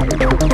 শুনা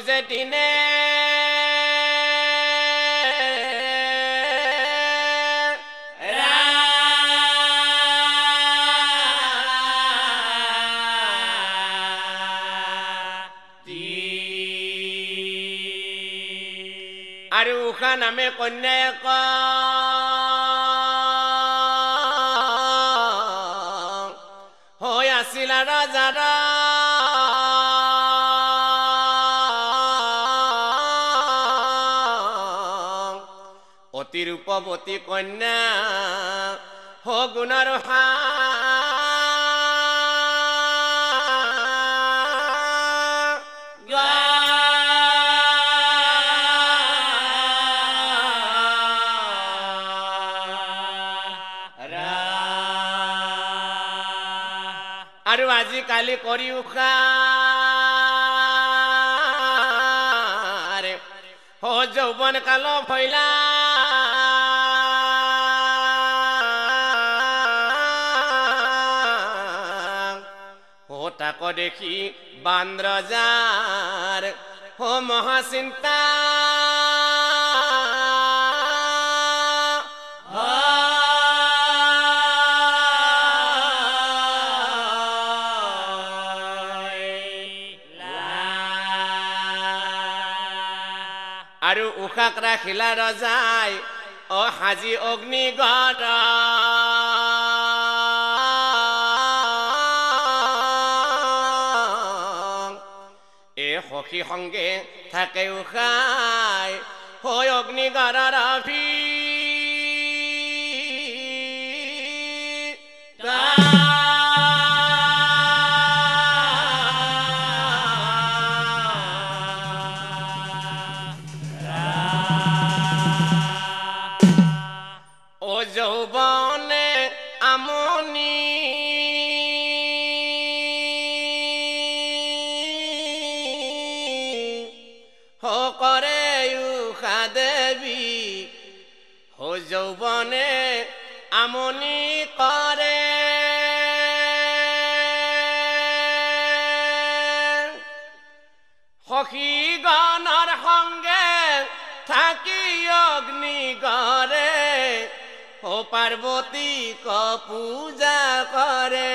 ওখান আৰু উষা নামে কন্যাক হৈ অতি ৰূপৱতী কন্যা হা আৰু আজিকালি কৰি উষা হ যৌৱন কাল ভৈলা। তাক দেখি বান্দ্ৰজাৰ ও মহাচিন্তা। আৰু উষাক ৰাখিলা ৰজাই অ সাজি অগ্নিগড়। সখী সংগে থাকেও খাই হয় অগ্নিগাৰা ৰাভি ও পার্বতী ক পূজা করে।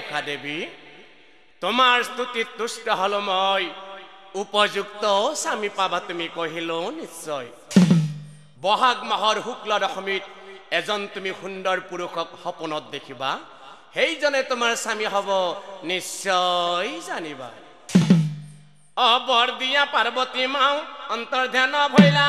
উখা দেবী, তোমার স্তুতি তুষ্ট হল উপযুক্ত স্বামী পাবা তুমি কহিল, নিশ্চয়। বহাগ মাহৰ শুক্ল দশমীত এজন তুমি সুন্দৰ পুৰুষক সপোনত দেখিবা। সেইজনে তোমাৰ স্বামী হ'ব, নিশ্চয় জানিবা। অ বৰ দিয়া পাৰ্বতী মাও অন্তৰ্ধান ভৈলা।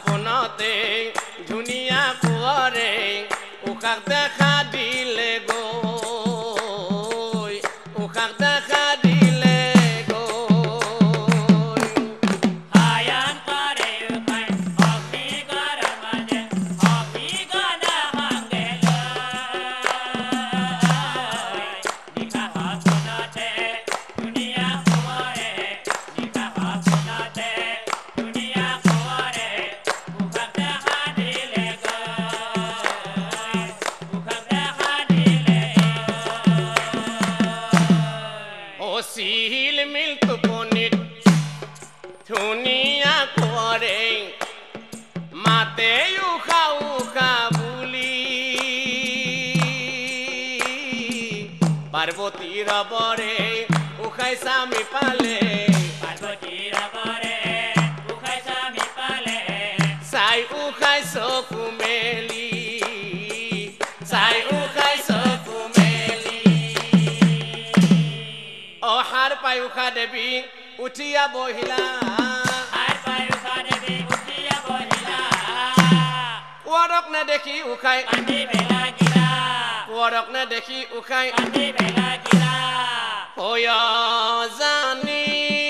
আপোনতে ধুনীয়া পোৱাৰে উশাক দেখা দিলে গৈ। দেবী উঠিয়া বহিলা কুঁৱৰক নেদেখি উখাই কুঁৱৰক নেদেখি উখাই জানি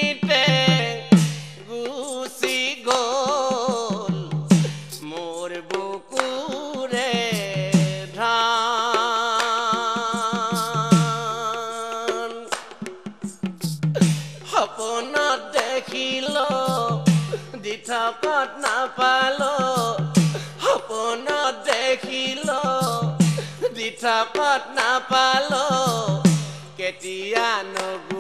কিতাপত নাপালো কেতিয়া নগু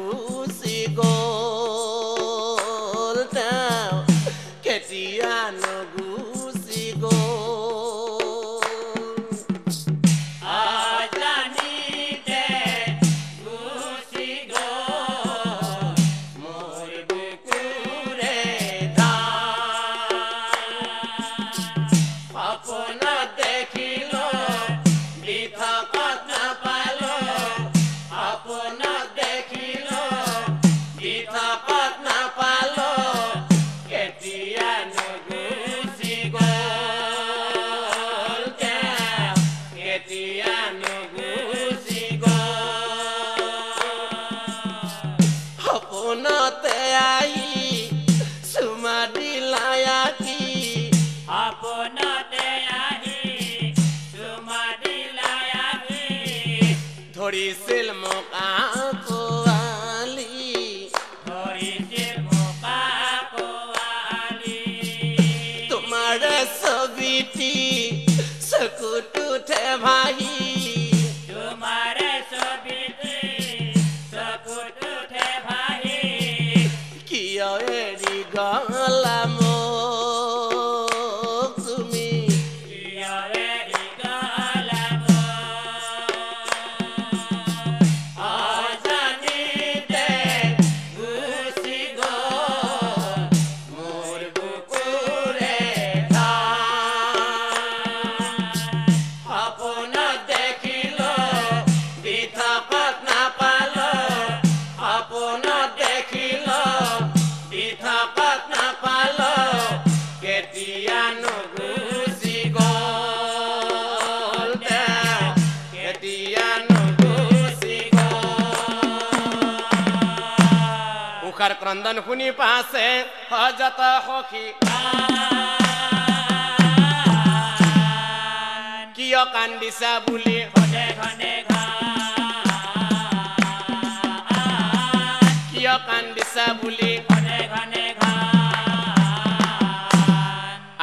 মুখার ক্রন্দন শুনি পাছে হজত সখী। কিয় কান্দিছা বুলি? কিয় কান্দিছা বুলি?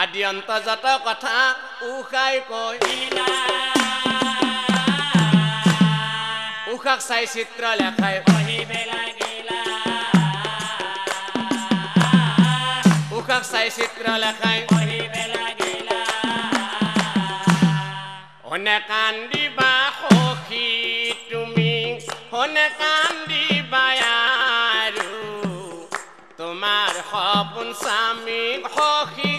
আদি অন্তজত কথা উষাই কৈ উষাক চাই চিত্ৰ লেখাই। পঢ়িব লাগে নকশায় চিত্র লেখায় হনে কান্দিবা সখী তুমি হনে কান্দিবা আৰু তোমাৰ সপোন স্বামী সখী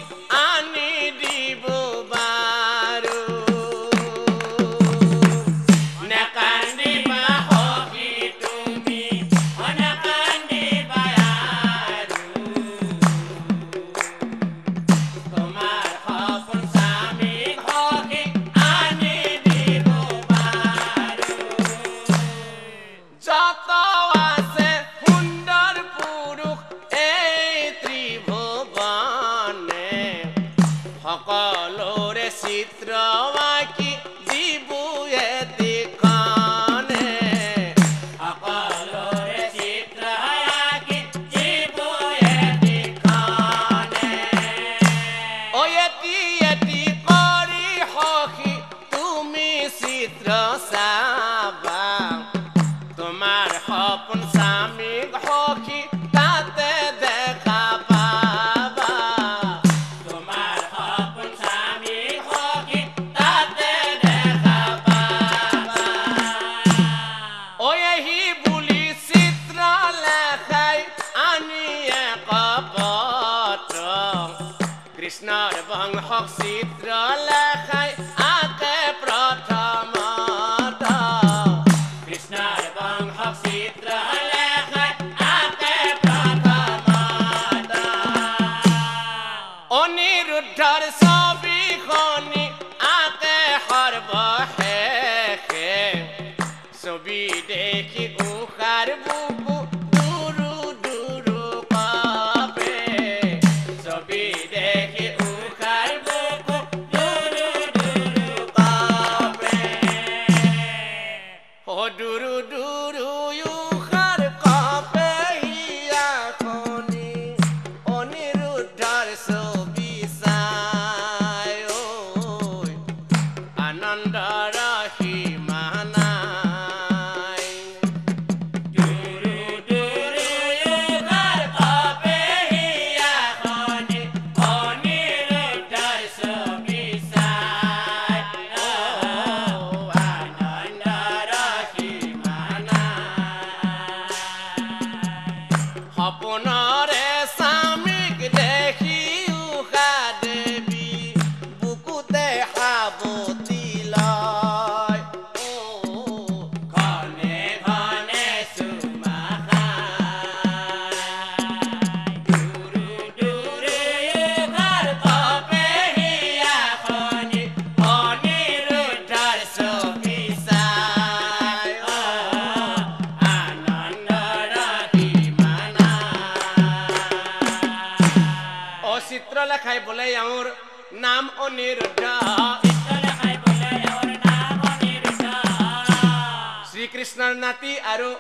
শ্রীকৃষ্ণর নাতি আরও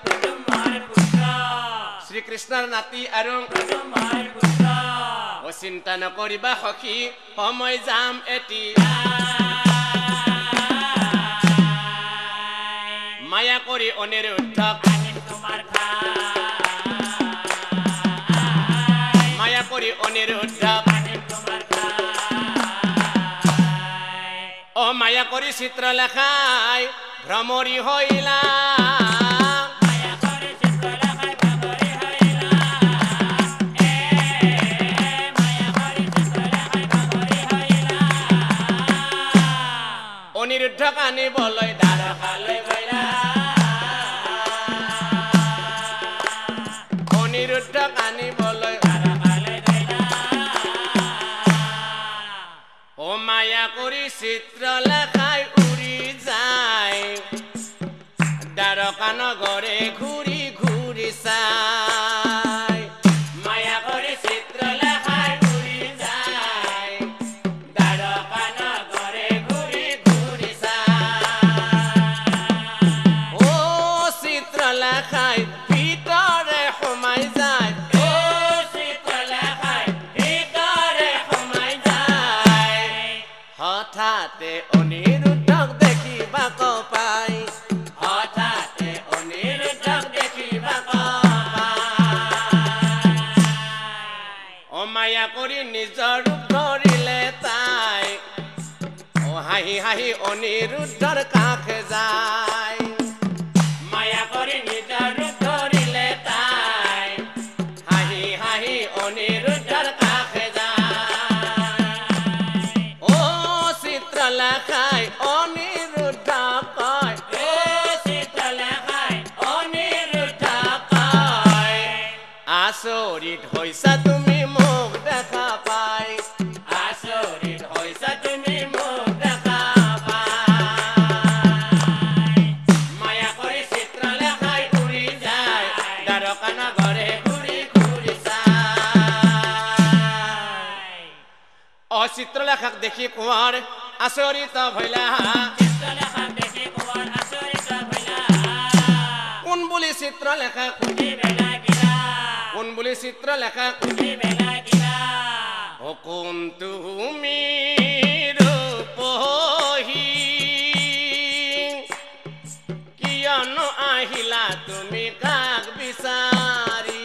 শ্রীকৃষ্ণর নাতি আরও চিন্তা নকৰিবা সখী সময় যাম এটি মায়া কৰি অনিৰুদ্ধ মায়া কৰি অনিৰুদ্ধ মায়া করি চিত্রলেখায় ভ্রমরি হইলা। চিত্রলেখায় উড়ি যায়। দ্বারকা নগরে ঘুরে হাহি হাহি অনিরুদ্ধর কাঁখে যায়। দেখি কোঁৱৰ আচৰিত ভৈলা কোন বুলি বেলা গিলা কোন বুলি বেলা গিলা অকোন তুমি ৰূপহী কিয়নো আহিলা তুমি কাক বিচাৰি?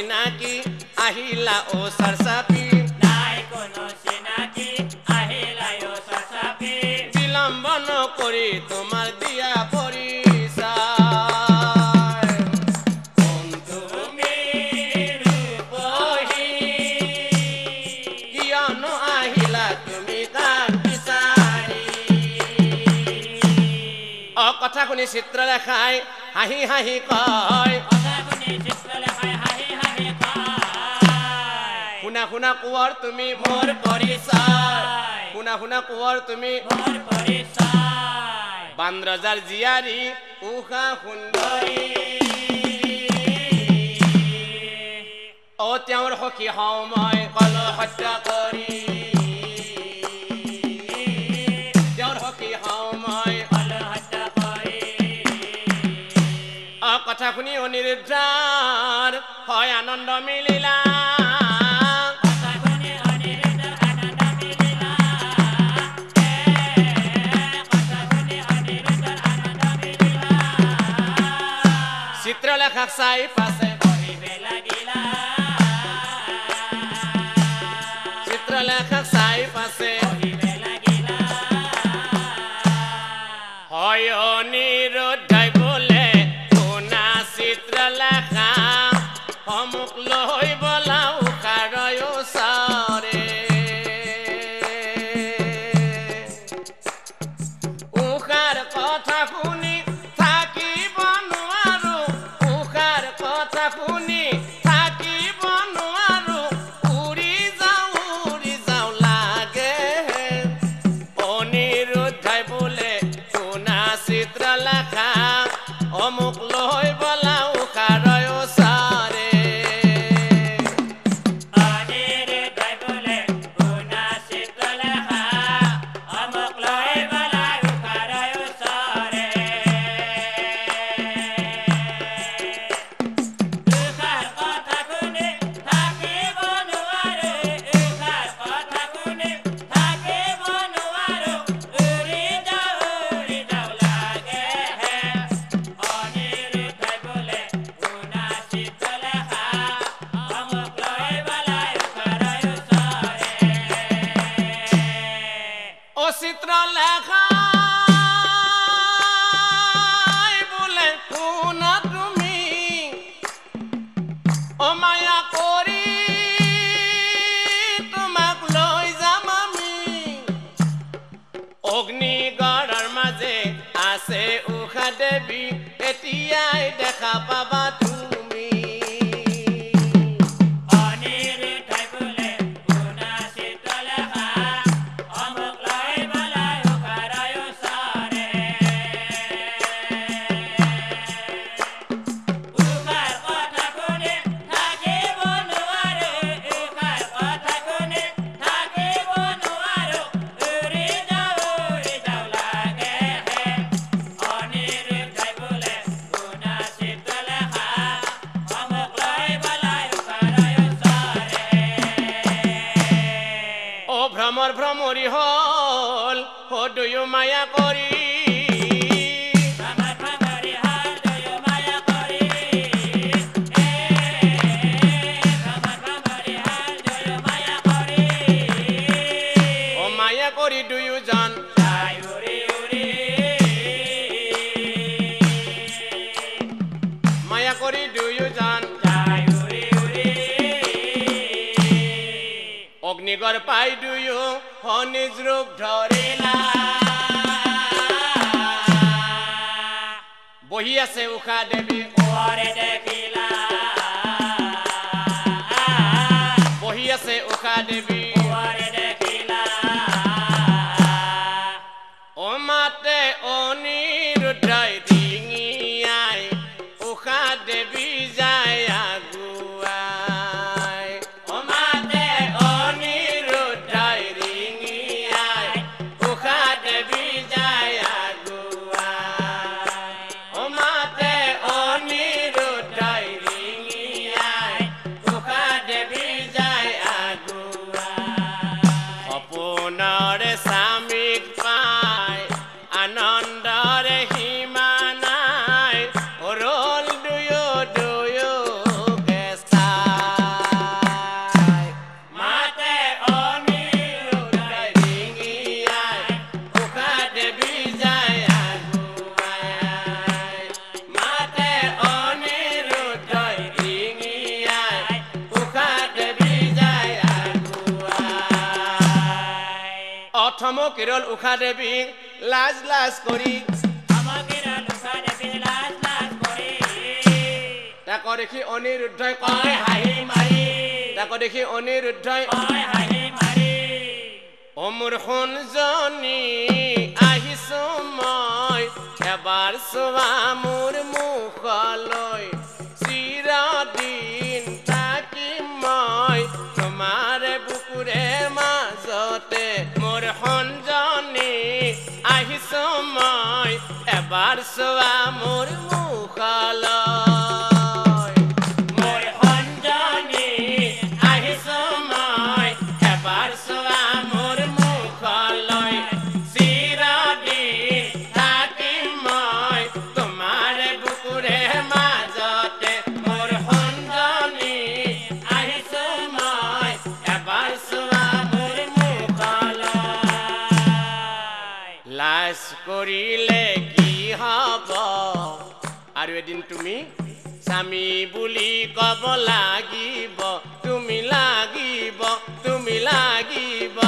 কোনো আহিলা ও চাৰচাপি নাই কোনো চিনাকি আহিলাই চাচাপি বিলম্ব নকৰি তোমাৰ দিয়া পৰিচয় তুমি ৰূপহী কিয়নো আহিলা তুমি কাক বিচাৰি অ কথা শুনি চিত্ৰলেখাই হাঁহি হাঁহি কয় শুনা কোঁৱৰ তুমি মোৰ পৰিচয় শুনা শুনা কোঁৱৰ তুমি মোৰ পৰিচয় বান্দ্ৰজাৰ জীয়াৰী উষা সুন্দৰী অ তেওঁৰ সখী হওঁ মই কল হত্যা কৰি তেওঁৰ সখী হওঁ মই কল হত্যা কৰি কথা শুনি অনিৰুদ্ধাৰ হয় আনন্দ মিলিলা চিত্ৰলেখাক চাই মায়া কৰি দুয়োজন মায়া দুয়োজন অগ্নিগড় পাই দুয়ো নিজ ৰূপ ধৰিলা বহি আছে উষা দেৱী ওৰে দেখিলা বহি আছে উষা উষা কেৰল উষা দেৱী লাজ লাজ কৰি তাক দেখি অনিৰুদ্ধই কয় হাঁহি মাৰি তাক দেখি অনিৰুদ্ধই অ মোৰ সোণজনী আহিছো মই এবাৰ চোৱা মোৰ মুখলৈ তোমাৰ বুকুৰে মাজতে মোৰ সোণজনী আহিছো মই এবাৰ চোৱা মোৰ মুখলৈ। এদিন তুমি স্বামী বুলি কব লাগিব তুমি লাগিব তুমি লাগিব।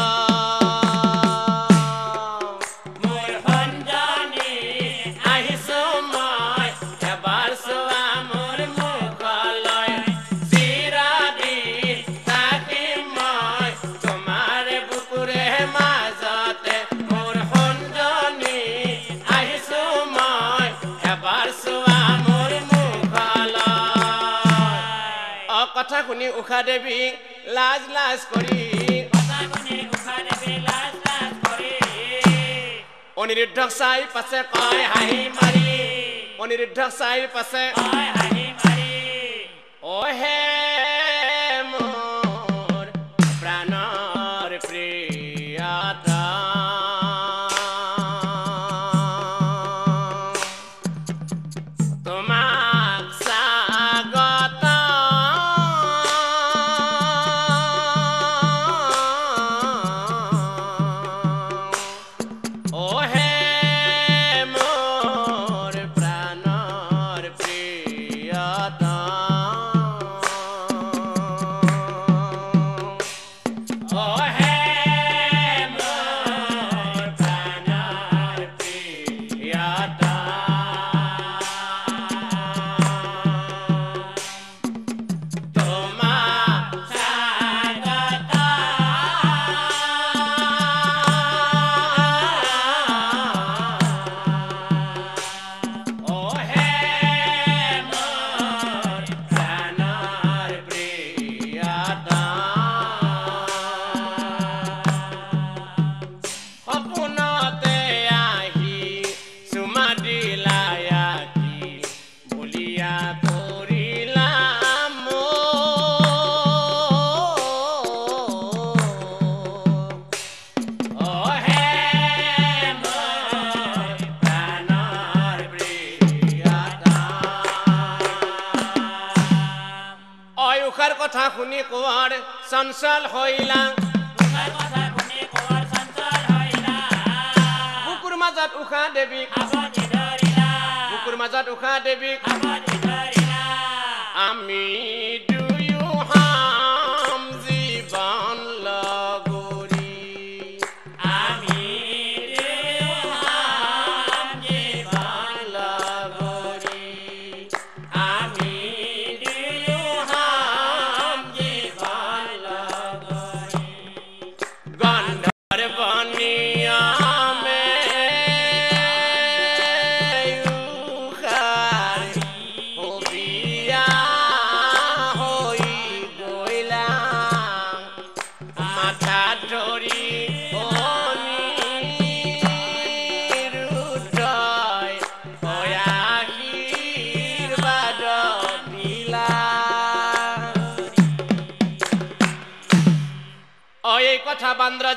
কথা শুনি উষা দেৱী লাজ লাজ কৰি অনিৰুদ্ধক চাই পাছে কয় হাঁহি মাৰি অনিৰুদ্ধক চাই পাছে অ হে কথা শুনি কোৱাৰ চঞ্চল হৈলা বুকুৰ মাজত উষা দেৱীক। বুকুৰ মাজত উষা দেৱীক। আমি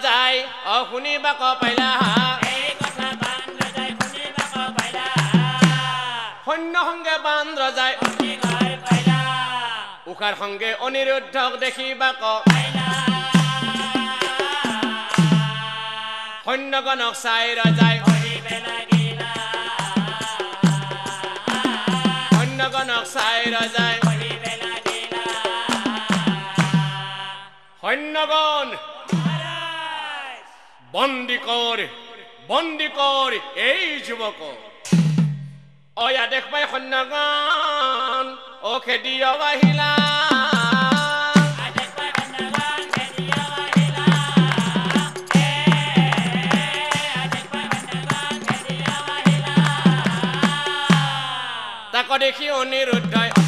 নাযায় অ শুনি বাক পাইলা। সৈন্য সংগে বান ৰজাই উষাৰ সংগে অনিৰুদ্ধক দেখি বাক সৈন্যগণক চাই ৰজাই সৈন্যগণক চাই ৰজাই সৈন্যগণ বন্দী কৰ বন্দী কৰ এই যুৱক অয়া দেখ পাই সৈন্যগণ অ খেদি আহিলা দেখি পাই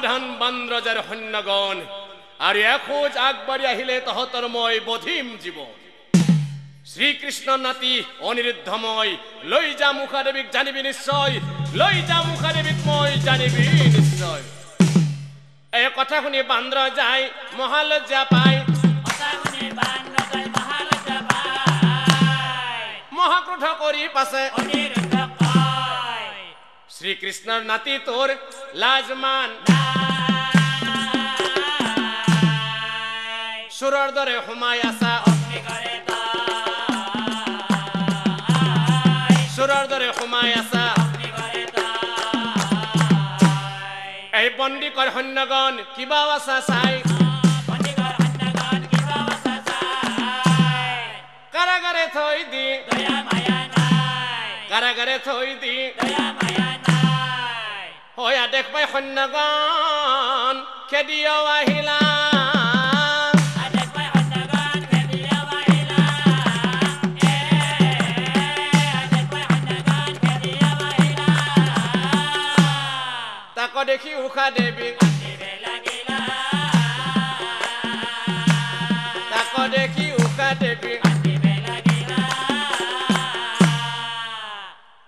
সাৱধান বান্দ্ৰজাৰ সৈন্যগণ আৰু এখোজ আগবাঢ়ি আহিলে তহঁতৰ মই বধিম জীৱ শ্ৰীকৃষ্ণ নাতি অনিৰুদ্ধ মই লৈ যাম মুখাদেৱীক জানিবি নিশ্চয় লৈ যাম মুখাদেৱীক মই জানিবি নিশ্চয়। এই কথা শুনি বান্দ্ৰ যায় মহালজ্জা পায়। পায়। মহাক্ৰোধ কৰি পাছে। শ্ৰীকৃষ্ণৰ নাতি তোৰ লাজমান। কৰে তাই চোৰৰ দৰে সোমাই আছা অগ্নি কৰে এই বন্দী কৰ সৈন্যগণ কিবা আছা চাই? পণ্ডিতৰ সন্নগান কিবা বাচা চাই কাৰাগাৰে থৈ দি। দয়া মায়া নাই কাৰাগাৰে থৈ দি। আদেশ পাই সন্নগান খেদিয়া আহিলা তাক দেখি উষা দেৱী তাক দেখি উষা দেৱী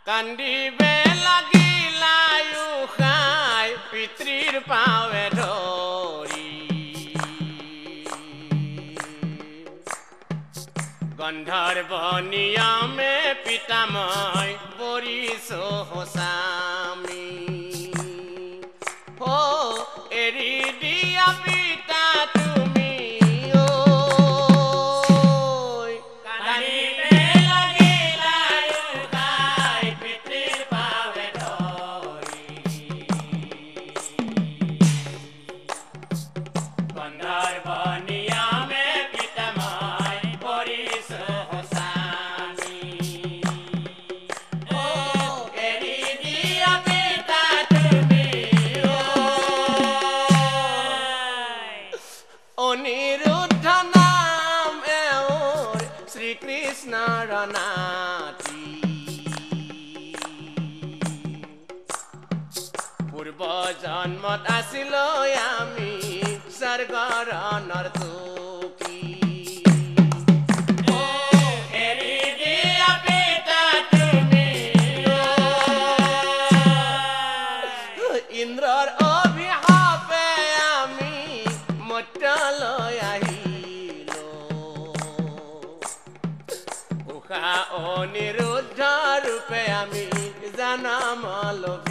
কান্দিবে পাৱে ধৰি গন্ধৰ্ব নিয়মে পিতাময় পৰিছো সঁচামি জানাম লভিলো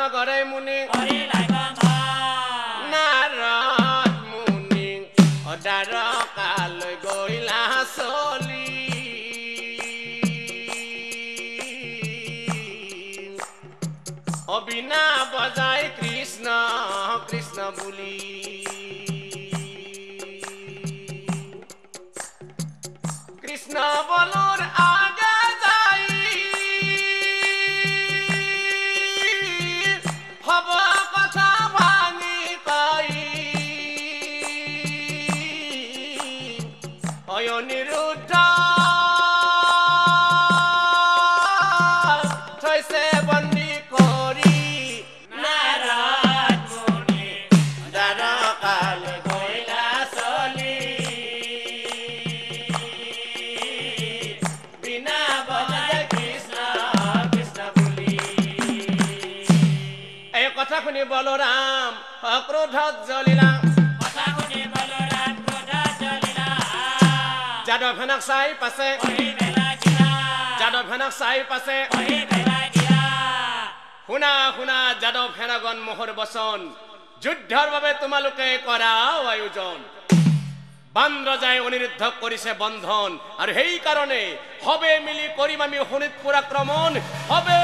न मुनि বলরাম অক্রোধ জলিলাম যাদব ভেনক সাহি পাশে। যাদব ভেনক সাহি শুনা শুনা বচন যুদ্ধৰ বাবে তোমালোকে কৰা আয়োজন। বান ৰজাই অনিৰুদ্ধ কৰিছে বন্ধন। আৰু সেইকাৰণে সবে মিলি কৰিম আমি শোণিতপুৰ আক্ৰমণ সবে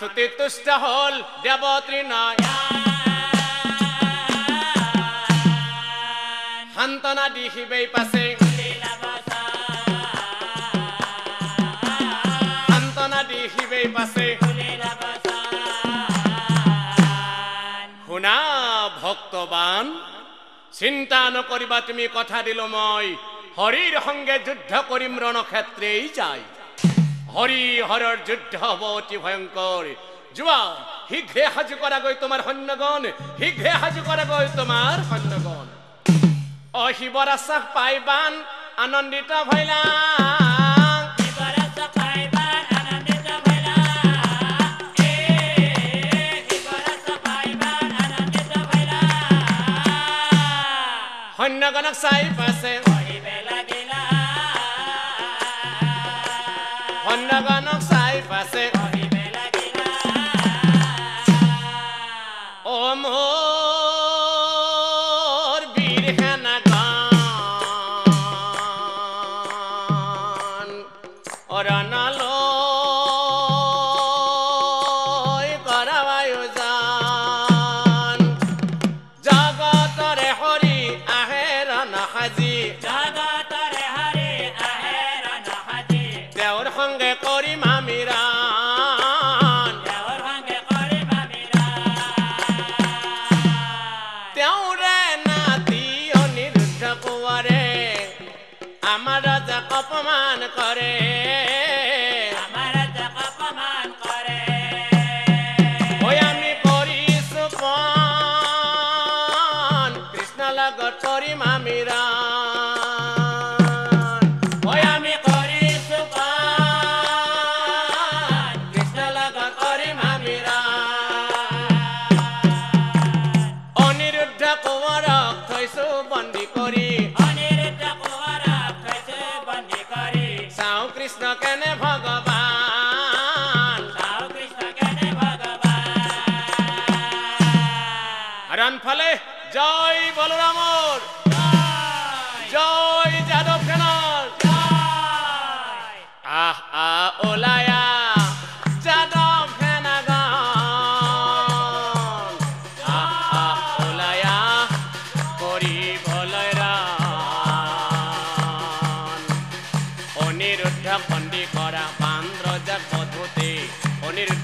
ಸ್ತುತಿ ತುಷ್ಟ ಹೋಲ್ ದೇವತ್ರಿನಾಯ ಹಂತನ ದಿಹಿಬೈ ಪಸೆ ಹಂತನ ದಿಹಿಬೈ ಪಸೆ শুনা ভক্তবান, চিন্তা নকৰিবা তুমি কথা দিলো মই। হৰিৰ সংগে যুদ্ধ কৰিম ৰণক্ষেত্ৰেই যায় হরিহরর যুদ্ধ হব অতি ভয়ঙ্কর। জুয়া হিঘে হাজু করা গই তোমার হন্যগণ হিঘে হাজু করা গই তোমার হন্যগণ। অহিবরাসা পাইবান আনন্দিত ভৈলা হন্যগণক সাহেব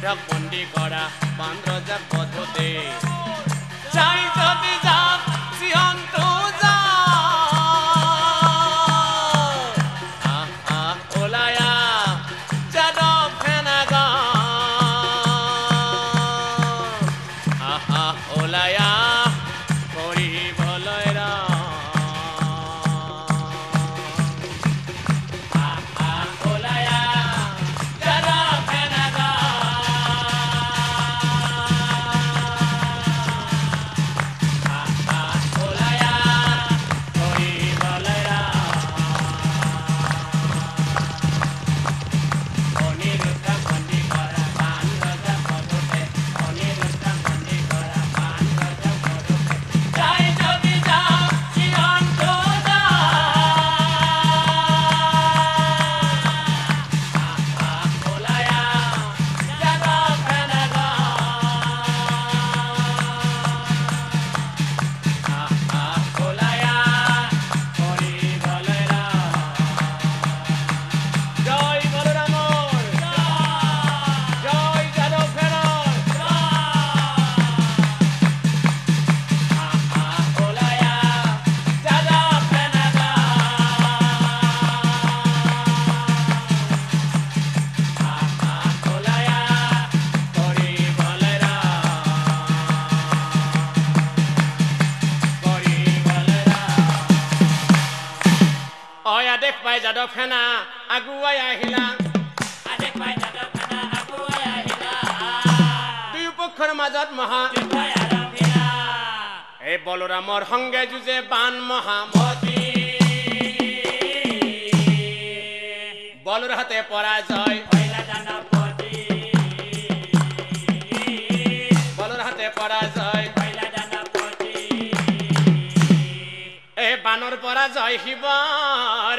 জাক বন্দী কৰা পান্দ্ৰ জাক পথ সেনা আগুৱাই আহিলা। পক্ষৰ মাজত মহা। এই সংগে যুঁজে বান হাতে পৰাজয়। বলৰ হাতে পৰাজয়। কইলা এই বানৰ পৰাজয় শিৱৰ সজ্জন হৈলা বানৰ পৰা জয় শিৱৰ সজ্জন হৈলা এ বানৰ পৰা জয় শিৱৰ।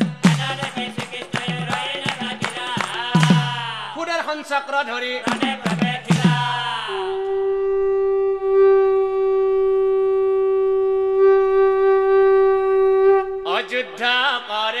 সুদৰ্শন ধরি অযোধ্যা করে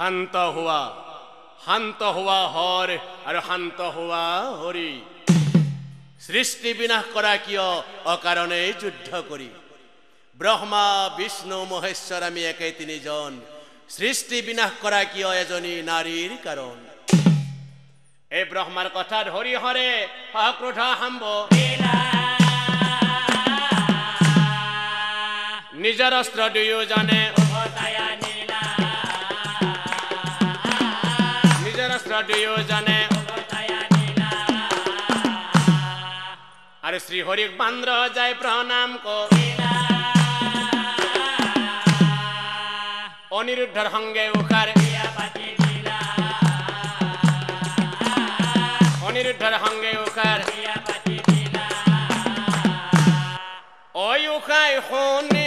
শান্ত হোৱা শান্ত হোৱা হৰ আৰু শান্ত হোৱা হৰি সৃষ্টি বিনাশ কৰা কিয়? অকাৰণে যুদ্ধ কৰি ব্ৰহ্মা বিষ্ণু মহেশ্বৰ আমি একে তিনিজন। সৃষ্টি বিনাশ কৰা কিয়? এজনী নাৰীৰ কাৰণ এই ব্ৰহ্মাৰ কথাত হৰি হৰে সক্ৰোধ সাম্ব নিজৰ অস্ত্ৰ দুয়োজনে নিজৰ অস্ত্ৰ দুয়োজনে আৰু শ্ৰীহৰিক বান্দ্ৰ যায় প্ৰণাম ক অনিৰুদ্ধৰ সংগে উষাৰ অনিৰুদ্ধৰ সংগে উষাৰ ঐ উষাই শোণিতপুৰ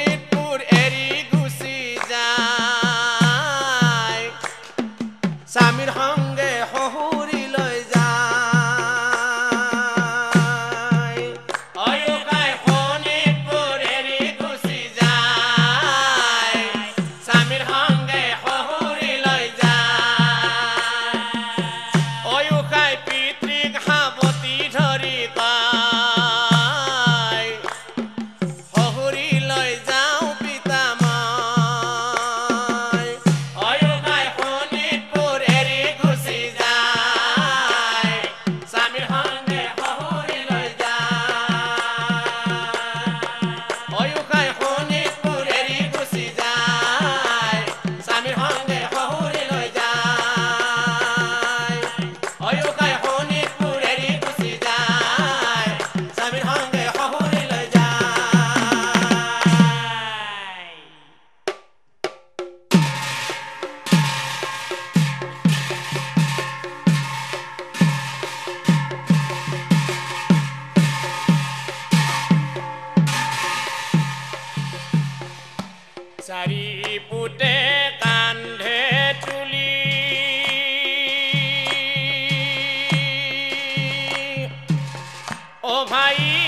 Ô, Maí!